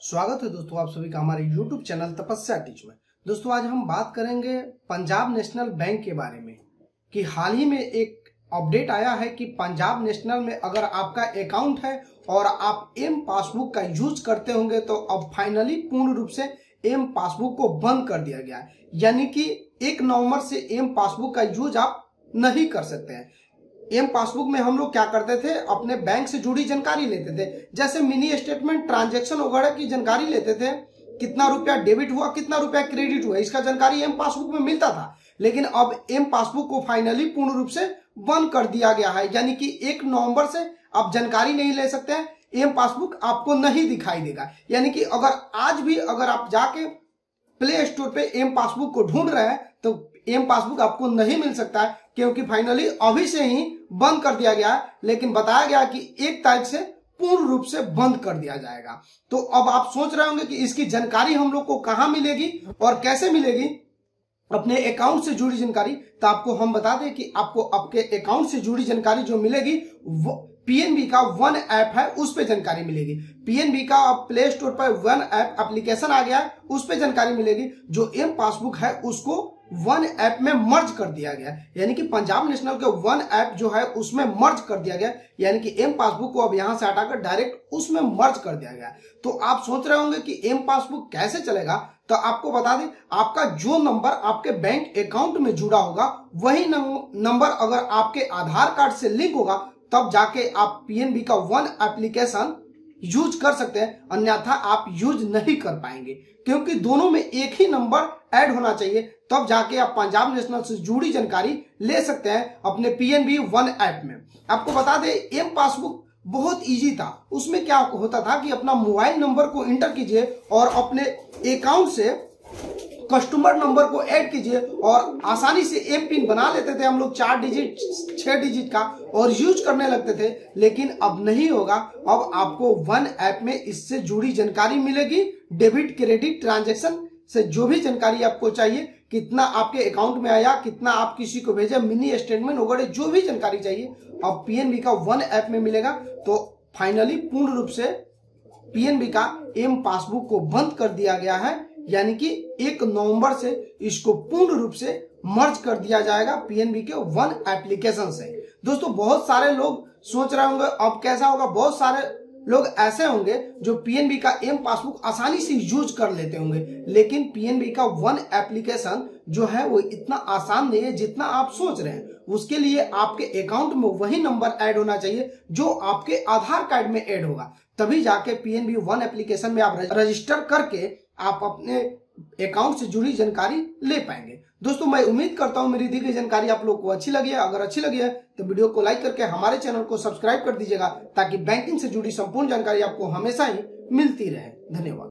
स्वागत है दोस्तों आप सभी का हमारे YouTube चैनल तपस्या टीच में। दोस्तों, आज हम बात करेंगे पंजाब नेशनल बैंक के बारे में कि हाल ही में एक अपडेट आया है कि पंजाब नेशनल में अगर आपका अकाउंट है और आप एम पासबुक का यूज़ करते होंगे तो अब फाइनली पूर्ण रूप से एम पासबुक को बंद कर दिया गया है। यानी कि एक नवंबर से एम पासबुक का यूज़ आप नहीं कर सकते हैं। एम पासबुक में हम लोग क्या करते थे? अपने बैंक से जुड़ी जानकारी लेते थे। जैसे मिनी स्टेटमेंट ट्रांजेक्शन वगैरह की जानकारी लेते थे, कितना रुपया डेबिट हुआ, कितना रुपया क्रेडिट हुआ, इसका जानकारी एम पासबुक में मिलता था। लेकिन अब एम पासबुक को फाइनली पूर्ण रूप से बंद कर दिया गया है। यानी कि एक नवंबर से आप जानकारी नहीं ले सकते हैं, एम पासबुक आपको नहीं दिखाई देगा। यानी कि अगर आज भी अगर आप जाके प्ले स्टोर पे एम पासबुक को ढूंढ रहे हैं तो एम पासबुक आपको नहीं मिल सकता है, क्योंकि फाइनली अभी से ही बंद कर दिया गया है, लेकिन बताया गया कि एक तारीख से पूर्ण रूप से बंद कर दिया जाएगा। तो अब आप सोच रहे होंगे कि इसकी जानकारी हम लोग को कहाँ मिलेगी और कैसे मिलेगी? अपने अकाउंट से जुड़ी जानकारी तो आपको हम बता दें कि आपको आपके अकाउंट से जुड़ी जानकारी जो मिलेगी, वो पीएनबी का वन ऐप है, उस पर जानकारी मिलेगी। पीएनबी का प्ले स्टोर पर वन ऐप एप्लीकेशन आ गया है, उस पर जानकारी मिलेगी। जो एम पासबुक है, उसको वन ऐप में मर्ज कर दिया गया यानी कि पंजाब नेशनल के वन ऐप जो है, उसमें मर्ज कर दिया गया यानी कि एम पासबुक को अब यहाँ से हटाकर डायरेक्ट उसमें मर्ज कर दिया गया तो आप सोच रहे होंगे कि एम पासबुक कैसे चलेगा? तो आपको बता दें, आपका जो नंबर आपके बैंक अकाउंट में जुड़ा होगा, वही नंबर अगर आपके आधार कार्ड से लिंक होगा तब जाके आप पीएनबी का वन एप्लीकेशन यूज़ कर सकते हैं, अन्यथा आप यूज़ नहीं कर पाएँगे। क्योंकि दोनों में एक ही नंबर ऐड होना चाहिए, तब जाके आप पंजाब नेशनल से जुड़ी जानकारी ले सकते हैं अपने पीएनबी वन ऐप में। आपको बता दें एम पासबुक बहुत इजी था। उसमें क्या होता था कि अपना मोबाइल नंबर को इंटर कीजिए और अपने अकाउंट से कस्टमर नंबर को ऐड कीजिए और आसानी से एम पिन बना लेते थे हम लोग, चार डिजिट छह डिजिट का, और यूज़ करने लगते थे। लेकिन अब नहीं होगा। अब आपको वन ऐप में इससे जुड़ी जानकारी मिलेगी डेबिट क्रेडिट ट्रांजेक्शन से जो भी जानकारी आपको चाहिए। कितना आपके अकाउंट में आया, कितना आप किसी को भेजे मिनी स्टेटमेंट वगैरह जो भी जानकारी चाहिए। अब पीएनबी का वन ऐप में मिलेगा। तो फाइनली पूर्ण रूप से पीएनबी का एम पासबुक को बंद कर दिया गया है। यानी कि एक नवंबर से इसको पूर्ण रूप से मर्ज कर दिया जाएगा पीएनबी के वन एप्लीकेशन से। दोस्तों, बहुत सारे लोग सोच रहे होंगे, अब कैसा होगा? बहुत सारे लोग ऐसे होंगे जो पीएनबी का एम पासबुक आसानी से यूज़ कर लेते होंगे। लेकिन पीएनबी का वन एप्लीकेशन जो है, वो इतना आसान नहीं है जितना आप सोच रहे हैं। उसके लिए आपके अकाउंट में वही नंबर ऐड होना चाहिए जो आपके आधार कार्ड में ऐड होगा। तभी जाके पीएनबी वन एप्लीकेशन में आप रजिस्टर करके आप अपने अकाउंट से जुड़ी जानकारी ले पाएँगे। दोस्तों, मैं उम्मीद करता हूँ मेरी दी गई जानकारी आप लोग को अच्छी लगी है। अगर अच्छी लगी है तो वीडियो को लाइक करके हमारे चैनल को सब्सक्राइब कर दीजिएगा, ताकि बैंकिंग से जुड़ी संपूर्ण जानकारी आपको हमेशा ही मिलती रहे। धन्यवाद।